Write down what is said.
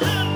I'll